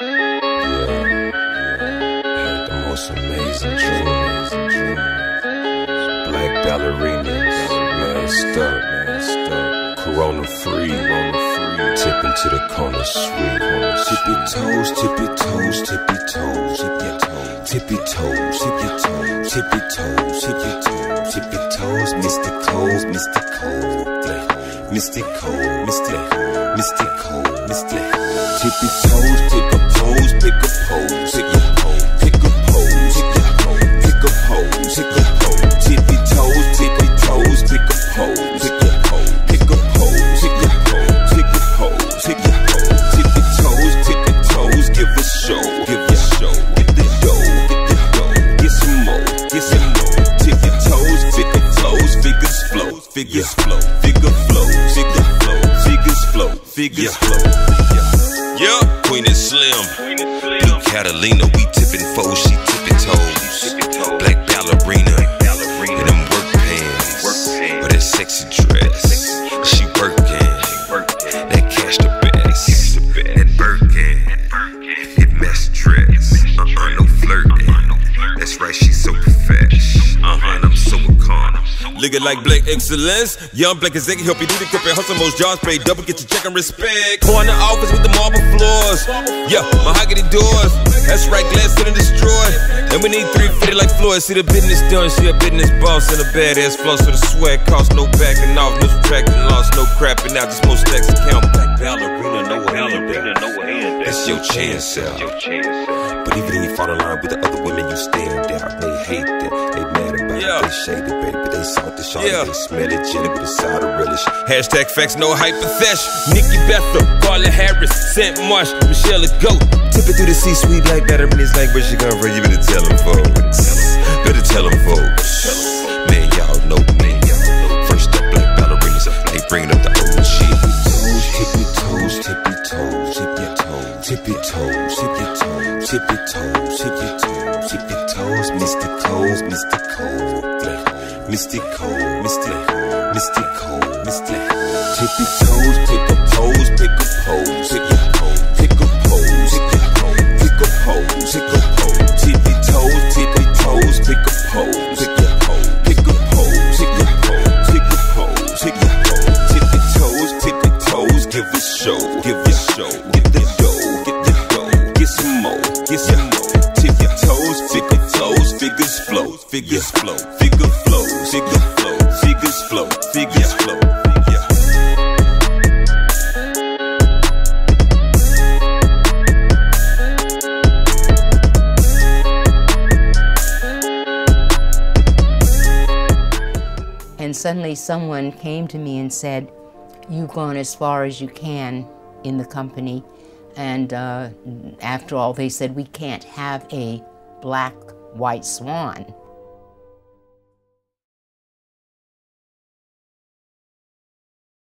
Had the most amazing trip. Black ballerinas, masked up, masked up. Corona free, Tip into the corner sweet. Tip toes, tip toes, tip toes, tip toes. Tip toes, tip toes, tip toes, tip toes, tip toes. Mr. Coles, Mr. Cole, Mr. Cole, Mr. Cole, Mr. Tip your toes, tip your figures flow. Yeah, Queen is slim. Blue Catalina, we tipping foes, she tipping toes. Black ballerina, in them work pants, with that sexy dress. She working, Looking like Black excellence. Young Black Executive help you do the grip and hustle most jobs pay double, get your check and respect. Pour in the office with the marble floors. Yeah, mahogany doors. That's right, glass ceiling destroyed. And we need 350 like Floyd. See the business done, she a business boss and a badass floss. So the sweat cost no backing off, no subtracting loss, no crapping out, just more stacks to count. Black ballerina, no ballerina, no hand. That's your chance out. But even if you fall in line with the other women, it. They salt the shawty, Yeah. they smell it, jelly with a side of relish. Hashtag facts, no hyperthesh. Nikki Bethel, Carla Harris, Saint Marsh, Michelle Go. Tipping through the C-suite like that. In this language, you gonna you better tell them folks. Better tell them folks. Man, y'all know me. First up, black ballerinas, they bringing up the old shit. Tippy toes, tippy toes, tippy toes, tippy toes, tippy toes, tippy toes, tippy toes, tippy toes, Mr. Coles, Mr. Cole, Cole, Mr. Cole, Mr. Cole, Mr. Tippy toes, pick a pose, pick a pose, pick a pose, pick a pose, pick a pose, pick a pose, pick a pose, tippy toes, tippy toes, pick a pose, pick a pose, pick a pose, pick a pose, pick a pose, pick a pose, tippy toes, tippy toes, give a show, give a show, get the dough, get the dough, get some more, get some more, tippy toes, figure flows, figures flow, figures flow, figures figures flow. And suddenly someone came to me and said, You've gone as far as you can in the company. And uh, after all, they said, We can't have a black white swan.